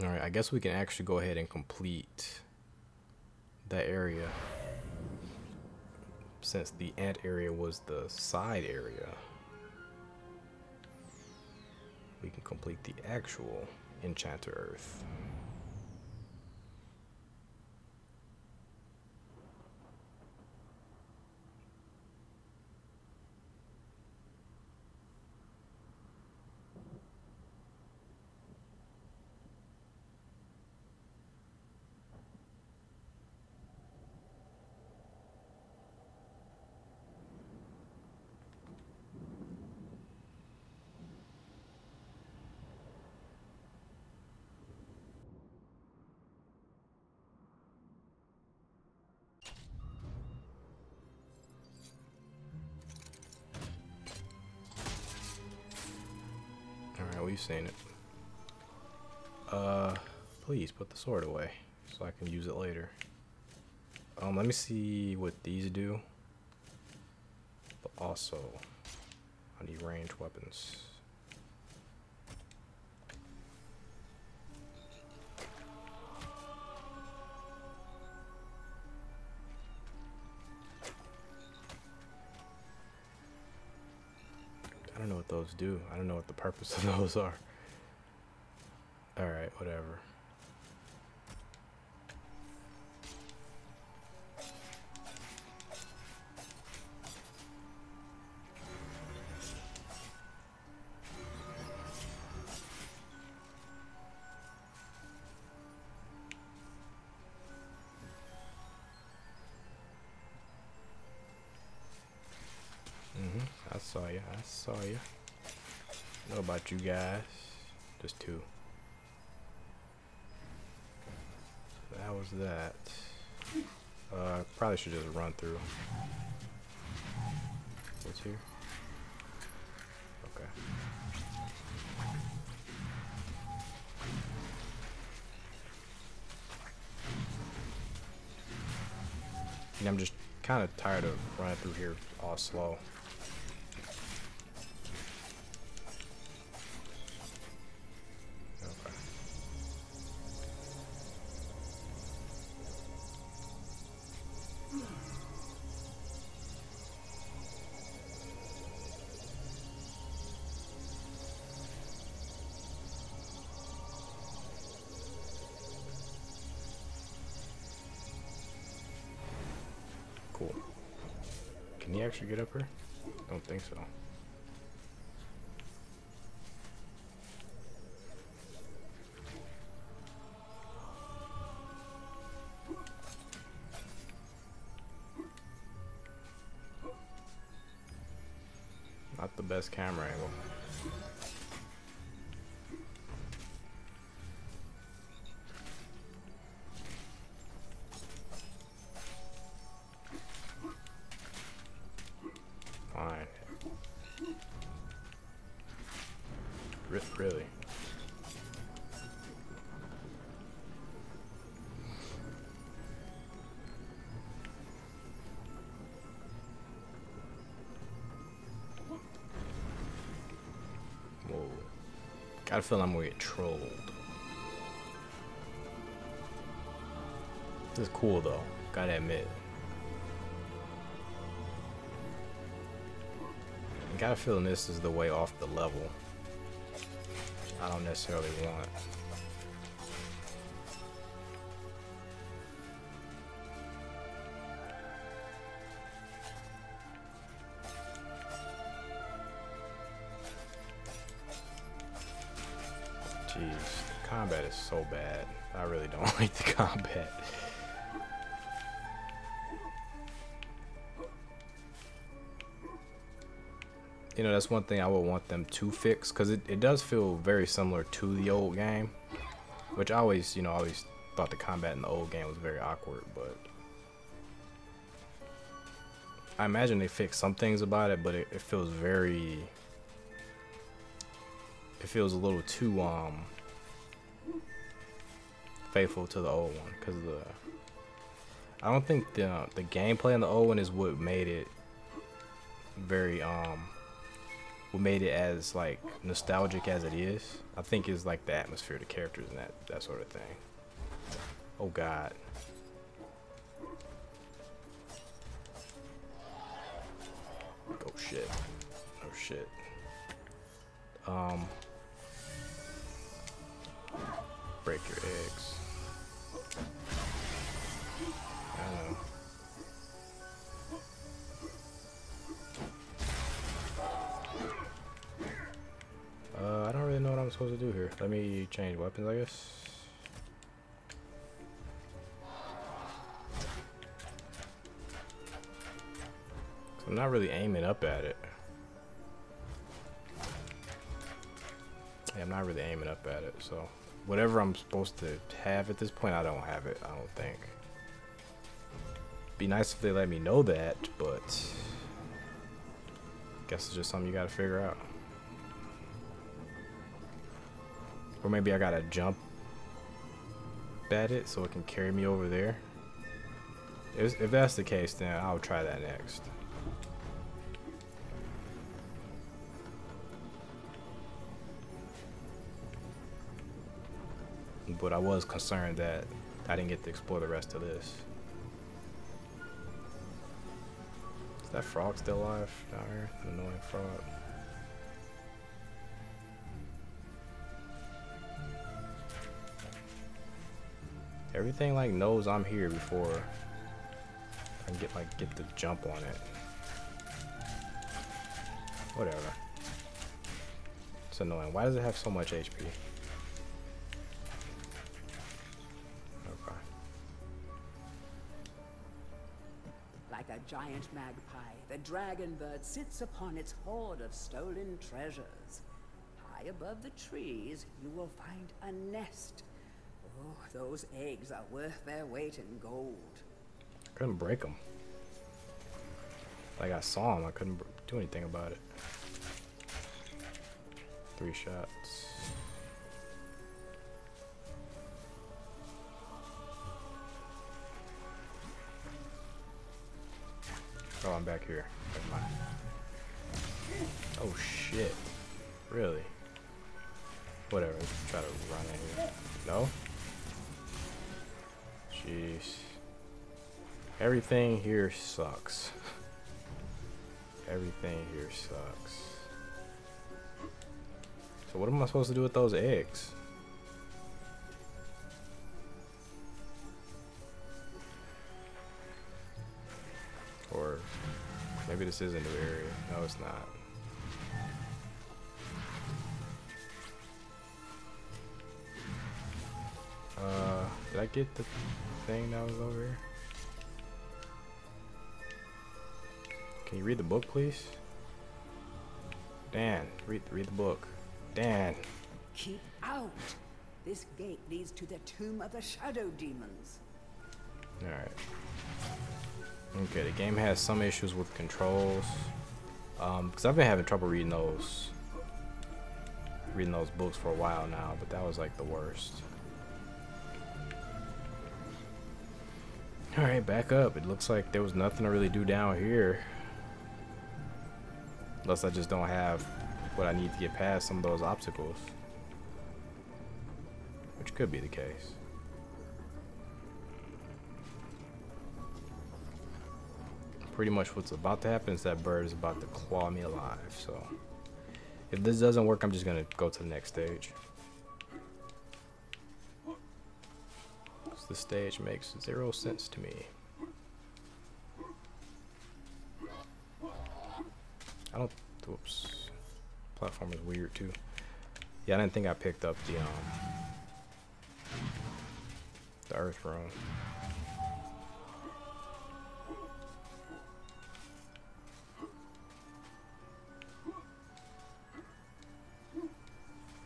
Alright, I guess we can actually go ahead and complete that area. Since the ant area was the side area we can complete the actual Enchanted Earth We've seen it. Uh, please put the sword away so I can use it later. Um, let me see what these do. But also, I need ranged weapons. Those do. I don't know what the purpose of those are. Alright, whatever. hmm I saw you. I saw you. Know about you guys. Just two. So that was that. Uh, probably should just run through. What's here? Okay. And I'm just kind of tired of running through here all slow. He actually get up here? I don't think so. Not the best camera angle. Gotta feel I'm gonna get trolled. This is cool though, gotta admit. I got a feeling this is the way off the level. I don't necessarily want. So bad. I really don't like the combat. you know that's one thing I would want them to fix because it, it does feel very similar to the old game which I always you know always thought the combat in the old game was very awkward but I imagine they fixed some things about it but it, it feels very it feels a little too um faithful to the old one because the I don't think the the gameplay in the old one is what made it very um what made it as like nostalgic as it is, I think is like the atmosphere, the characters, and that that sort of thing. Oh God. Oh shit. Oh shit. Um. Break your eggs. I'm supposed to do here. Let me change weapons, I guess. I'm not really aiming up at it. Yeah, I'm not really aiming up at it, so whatever I'm supposed to have at this point, I don't have it, I don't think. Be nice if they let me know that, but guess it's just something you gotta figure out. Or maybe I gotta jump at it so it can carry me over there. If, if that's the case, then I'll try that next. But I was concerned that I didn't get to explore the rest of this. Is that frog still alive down here? Annoying frog. Everything like knows I'm here before I can get like get the jump on it. Whatever. It's annoying. Why does it have so much HP? Okay. Like a giant magpie, the dragon bird sits upon its hoard of stolen treasures. High above the trees, you will find a nest. Oh, those eggs are worth their weight in gold. Couldn't break them. Like I saw them, I couldn't do anything about it. Three shots. Oh, I'm back here. Oh shit. Really? Whatever. Try to run in here. No? Jeez. Everything here sucks. Everything here sucks. So what am I supposed to do with those eggs? Or maybe this is a new area. No, it's not. Uh, did I get the thing that was over here? Can you read the book, please? Dan, read read the book. Dan. Keep out! This gate leads to the tomb of the shadow demons. All right. Okay, the game has some issues with controls. Um, because I've been having trouble reading those, reading those books for a while now, but that was like the worst. All right, back up. It looks like there was nothing to really do down here. Unless I just don't have what I need to get past some of those obstacles. Which could be the case. Pretty much what's about to happen is that bird is about to claw me alive, so... If this doesn't work, I'm just gonna go to the next stage. The stage makes zero sense to me. I don't. Whoops. Platform is weird too. Yeah, I didn't think I picked up the um the Earth Rune.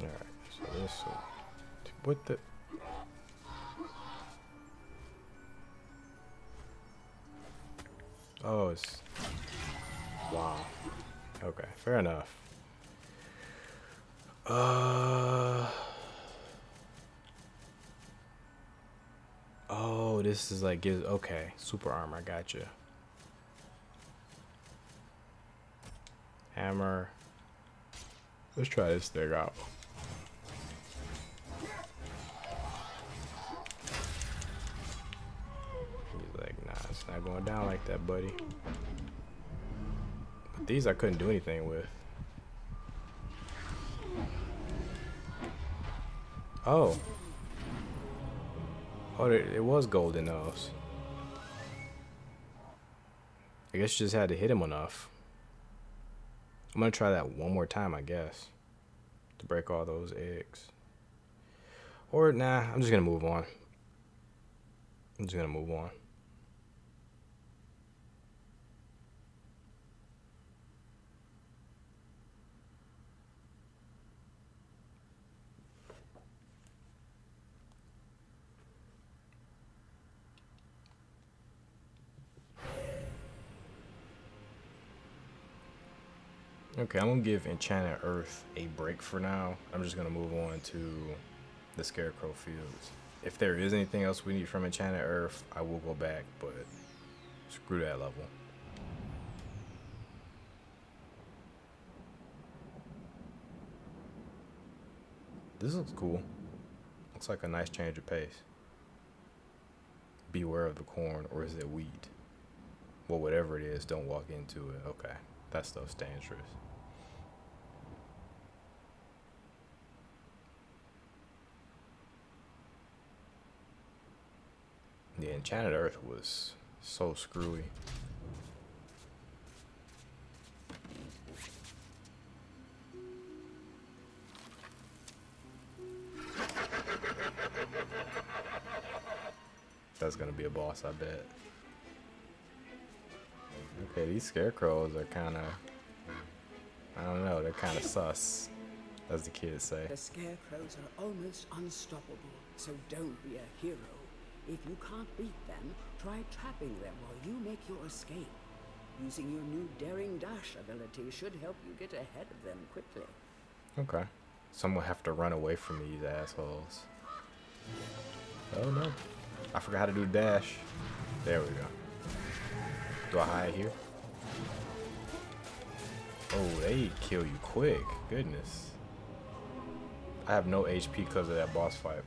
All right, so this. Uh, what the? Wow. Okay, fair enough. Uh. Oh, this is like gives okay. Super armor, I got you. Hammer, Let's try this thing out. Going down like that, buddy. But these I couldn't do anything with. Oh. Oh, it, was gold in those. I guess you just had to hit him enough. I'm gonna try that one more time, I guess. To break all those eggs. Or, nah, I'm just gonna move on. I'm just gonna move on. Okay, I'm gonna give Enchanted Earth a break for now. I'm just gonna move on to the Scarecrow Fields. If there is anything else we need from Enchanted Earth, I will go back, but screw that level. This looks cool. Looks like a nice change of pace. Beware of the corn, or is it wheat? Well, whatever it is, don't walk into it. Okay, that stuff's dangerous. The Enchanted Earth was so screwy. That's gonna be a boss, I bet. Okay, these scarecrows are kind of, I don't know, they're kind of sus, as the kids say. The scarecrows are almost unstoppable, so don't be a hero. If you can't beat them, try trapping them while you make your escape. Using your new Daring Dash ability should help you get ahead of them quickly. Okay. Someone have to run away from these assholes. Oh no. I forgot how to do dash. There we go. Do I hide here? Oh, they kill you quick. Goodness. I have no HP because of that boss fight.